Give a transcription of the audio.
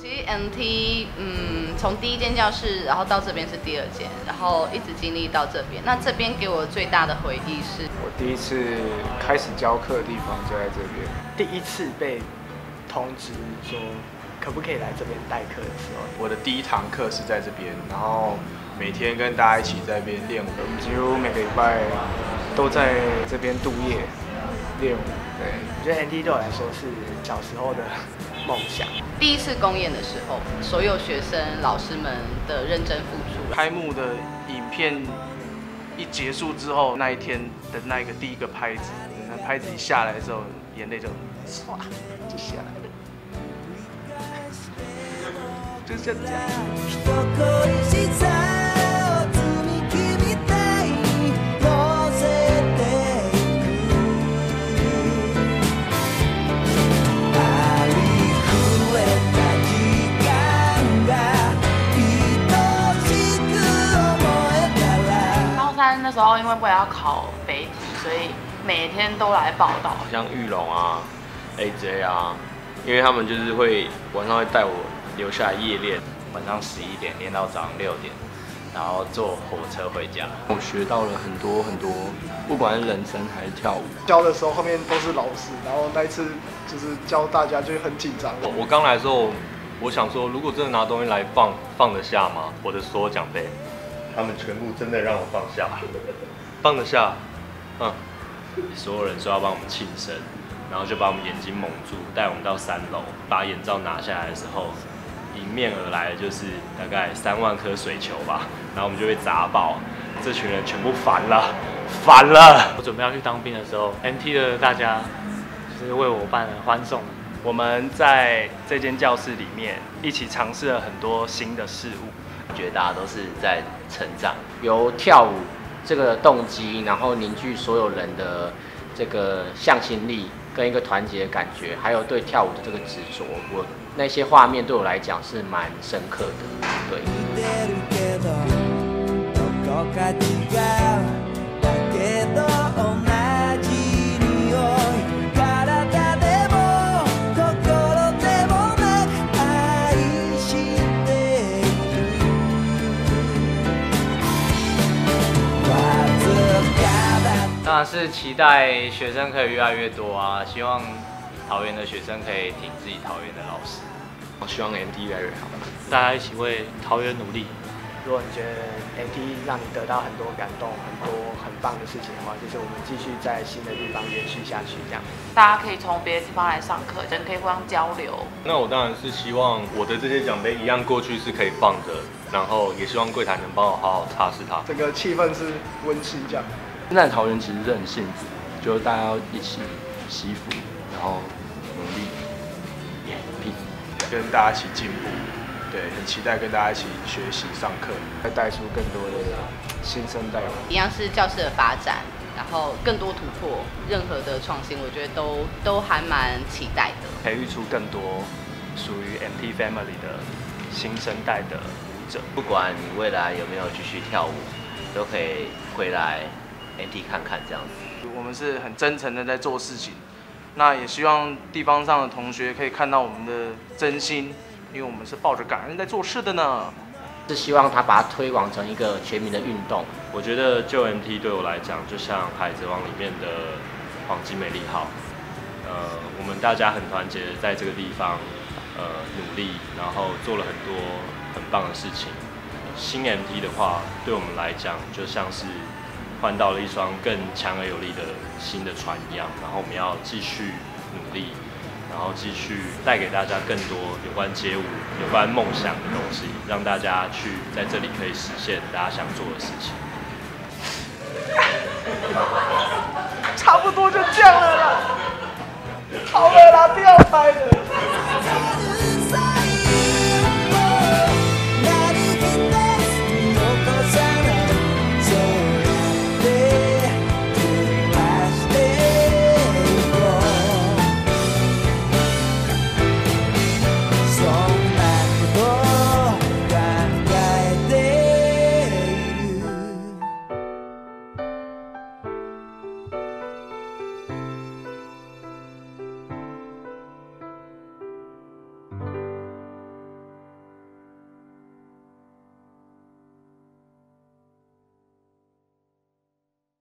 NT，嗯，从第一间教室，然后到这边是第二间，然后一直经历到这边。那这边给我最大的回忆是，我第一次开始教课的地方就在这边。第一次被通知说可不可以来这边代课的时候，我的第一堂课是在这边，然后每天跟大家一起在这边练舞，我们几乎每个礼拜都在这边度夜练舞。对，我觉得 NT 对我来说是小时候的梦想。第一次公演的时候，所有学生、老师们的认真付出。开幕的影片一结束之后，那一天的那一个第一个拍子，那拍子一下来之后，眼泪就唰就下来了，就像这样。时候，因为为了要考北体，所以每天都来报道。像玉龙啊、AJ 啊，因为他们就是会晚上会带我留下来夜练，晚上十一点练到早上六点，然后坐火车回家。我学到了很多很多，不管是人生还是跳舞。教的时候后面都是老师，然后那一次就是教大家就很紧张。我我刚来的时候，我想说，如果真的拿东西来放，放得下吗？我的所有奖杯，他们全部真的让我放下，放得下，嗯。所有人说要帮我们庆生，然后就把我们眼睛蒙住，带我们到三楼，把眼罩拿下来的时候，迎面而来的就是大概三万颗水球吧，然后我们就被砸爆，这群人全部烦了，烦了。我准备要去当兵的时候，MT 的大家就是为我办了欢送。我们在这间教室里面一起尝试了很多新的事物，觉得大家都是在成长，由跳舞。这个动机，然后凝聚所有人的这个向心力跟一个团结的感觉，还有对跳舞的这个执着，我那些画面对我来讲是蛮深刻的，对。当然是期待学生可以越来越多啊！希望桃园的学生可以挺自己桃园的老师。我希望 MT 越来越好，大家一起为桃园努力。如果你觉得 MT 让你得到很多感动、很多很棒的事情的话，就是我们继续在新的地方延续下去，这样。大家可以从别的地方来上课，人可以互相交流。那我当然是希望我的这些奖杯一样过去是可以放着，然后也希望柜台能帮我好好擦拭它。整个气氛是温馨这样。现在桃园其实是很幸福，就大家要一起惜福，然后努力，跟大家一起进步。对，很期待跟大家一起学习上课，再带出更多的新生代。一样是教室的发展，然后更多突破，任何的创新，我觉得都都还蛮期待的。培育出更多属于 MT Family 的新生代的舞者。不管你未来有没有继续跳舞，都可以回来。NT 看看这样子，我们是很真诚的在做事情，那也希望地方上的同学可以看到我们的真心，因为我们是抱着感恩在做事的呢。是希望他把它推广成一个全民的运动。我觉得旧 MT 对我来讲，就像海贼王里面的黄金美丽号，呃，我们大家很团结，在这个地方，呃，努力，然后做了很多很棒的事情。新 MT 的话，对我们来讲，就像是。换到了一双更强而有力的新的船一样，然后我们要继续努力，然后继续带给大家更多有关街舞、有关梦想的东西，让大家去在这里可以实现大家想做的事情。差不多就这样了啦，好了啦，不要拍。